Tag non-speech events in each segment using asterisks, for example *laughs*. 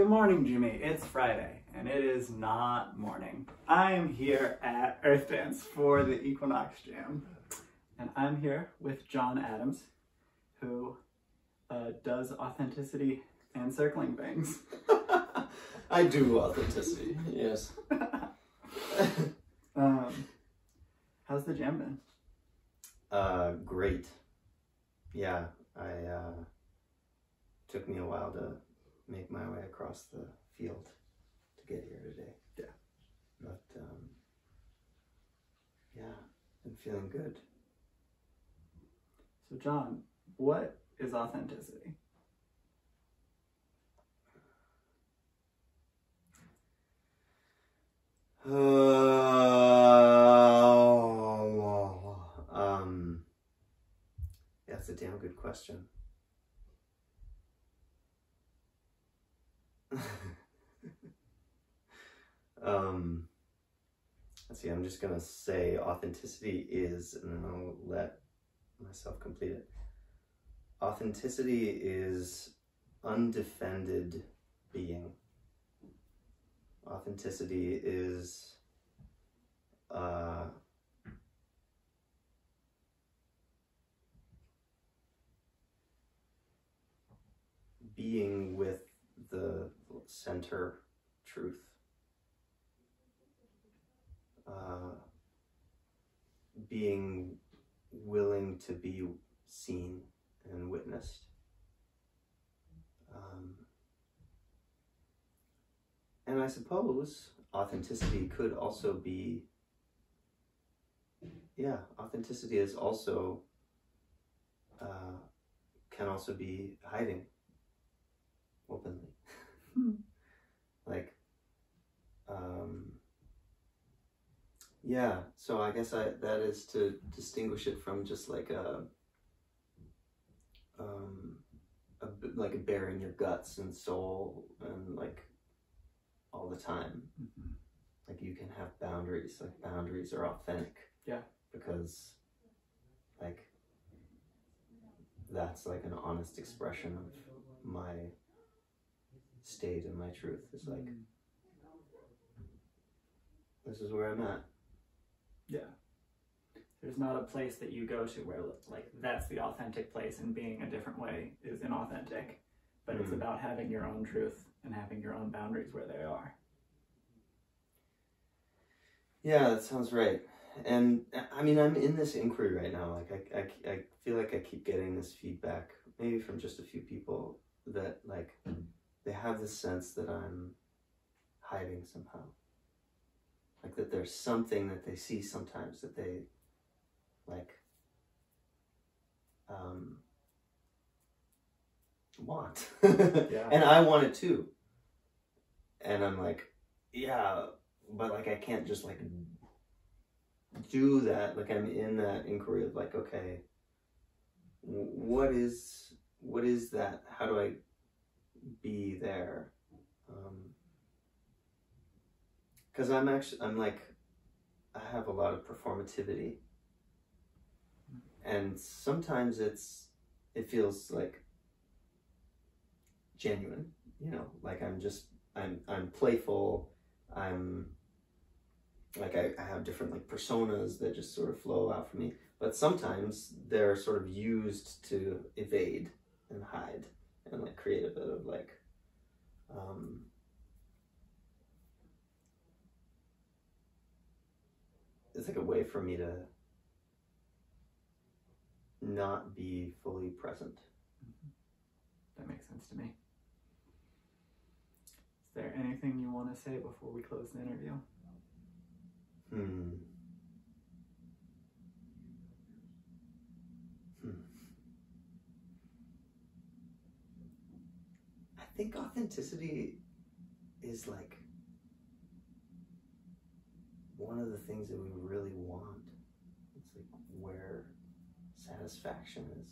Good morning, Jimmy. It's Friday, and it is not morning. I'm here at Earthdance for the Equinox Jam, and I'm here with John Adams, who uh, does authenticity and circling things. *laughs* I do authenticity, yes. *laughs* um, how's the jam been? Uh, great. Yeah, I, uh, took me a while to make my way across the field to get here today. Yeah. But, um, yeah, I'm feeling good. So, John, what is authenticity? Uh, um, that's a damn good question. *laughs* um, let's see, I'm just gonna say authenticity is, and then I'll let myself complete it. Authenticity is undefended being. Authenticity is uh, being with the center truth. Uh, being willing to be seen and witnessed. Um, and I suppose authenticity could also be, yeah, authenticity is also, uh, can also be hiding openly. Hmm. like, um, yeah, so I guess I that is to distinguish it from just like a, um, a like a bearing your guts and soul and like all the time. Mhm. Like you can have boundaries. Like boundaries are authentic. Yeah. Because, like, that's like an honest expression of my state and my truth. It's like Mm, this is where I'm at. Yeah. There's not a place that you go to where, like, that's the authentic place and being a different way is inauthentic. But it's Mhm. about having your own truth and having your own boundaries where they are. Yeah, that sounds right. And I mean, I'm in this inquiry right now. Like, I, I, I feel like I keep getting this feedback, maybe from just a few people, that like they have this sense that I'm hiding somehow. Like that there's something that they see sometimes that they like um, want. *laughs* Yeah. And I want it too. And I'm like, yeah, but like I can't just like do that. Like I'm in that inquiry of like, okay, what is what is that? How do I be there? Because I'm actually I'm like I have a lot of performativity, and sometimes it's it feels like genuine. You know, like I'm just I'm I'm playful. I'm like I, I have different like personas that just sort of flow out from me but sometimes they're sort of used to evade and hide and like create a bit of like um it's like a way for me to not be fully present That makes sense to me. Is there anything you want to say before we close the interview? Hmm. Hmm. I think authenticity is like one of the things that we really want. It's like where satisfaction is,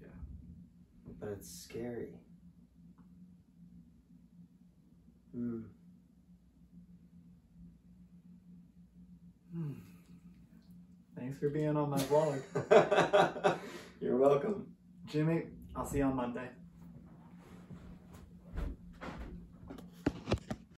Yeah, but it's scary. Hmm. Thanks for being on my vlog. *laughs* You're welcome. Jimmy, I'll see you on Monday.